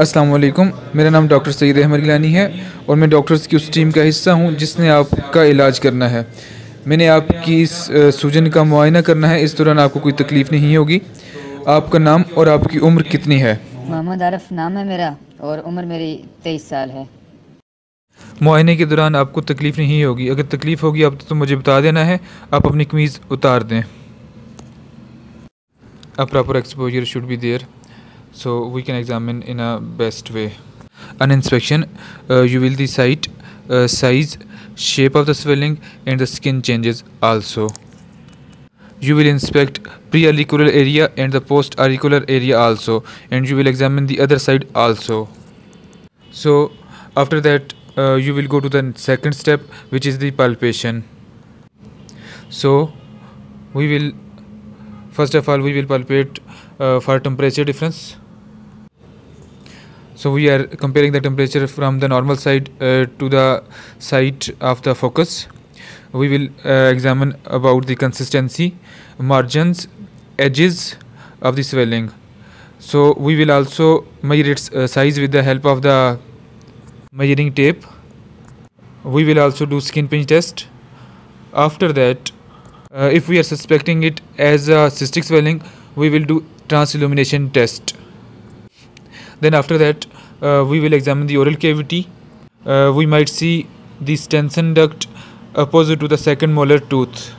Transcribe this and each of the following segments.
अस्सलाम वालेकुम मेरा नाम डॉक्टर सईद अहमद गिलानी है और मैं डॉक्टर्स की उस टीम का हिस्सा हूँ जिसने आपका इलाज करना है। मैंने आपकी इस सूजन का मुआयना करना है। इस दौरान आपको कोई तकलीफ़ नहीं होगी। आपका नाम और आपकी उम्र कितनी है? मोहम्मद आरफ नाम है मेरा और उम्र मेरी तेईस साल है। मुआयने के दौरान आपको तकलीफ़ नहीं होगी। अगर तकलीफ़ होगी आप तो मुझे बता देना है। आप अपनी कमीज़ उतार दें। a proper exposure should be there so we can examine in a best way. An inspection uh, you will the sight uh, size shape of the swelling and the skin changes also. You will inspect pre-auricular area and the post-auricular area also and you will examine the other side also. So after that uh, you will go to the second step which is the palpation. So we will first of all we will palpate uh, for temperature difference so we are comparing the temperature from the normal side uh, to the side of the focus. We will uh, examine about the consistency margins edges of the swelling. So we will also measure its uh, size with the help of the measuring tape. We will also do skin pinch test. After that uh, if we are suspecting it as a cystic swelling we will do transillumination test then after that uh, we will examine the oral cavity. Uh, we might see the Stensen duct opposite to the second molar tooth.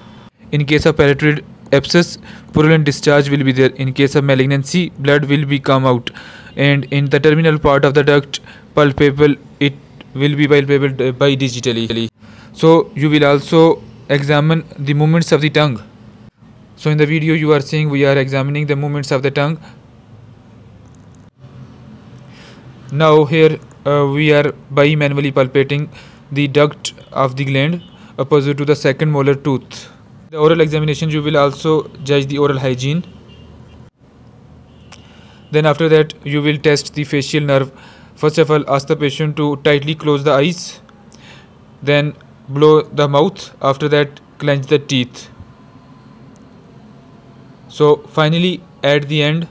In case of parotid abscess purulent discharge will be there. In case of malignancy blood will be come out. And in the terminal part of the duct palpable it will be palpable uh, by digitally. So you will also examine the movements of the tongue. So in the video you are seeing we are examining the movements of the tongue now here uh, we are by manually palpating the duct of the gland opposite to the second molar tooth. The oral examination you will also judge the oral hygiene. Then after that you will test the facial nerve. First of all ask the patient to tightly close the eyes then blow the mouth. After that clench the teeth. So finally at the end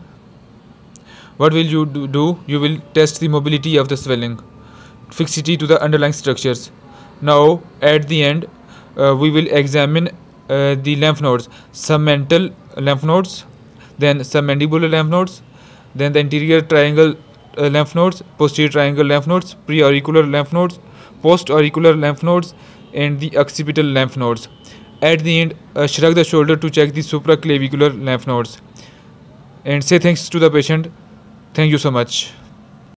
what will you do, you will test the mobility of the swelling. Fixity to the underlying structures. Now at the end uh, we will examine uh, the lymph nodes. Submental lymph nodes then submandibular lymph nodes then the anterior triangle uh, lymph nodes posterior triangle lymph nodes preauricular lymph nodes post-auricular lymph nodes and the occipital lymph nodes. At the end uh, shrug the shoulder to check the supraclavicular lymph nodes and say thanks to the patient thank you so much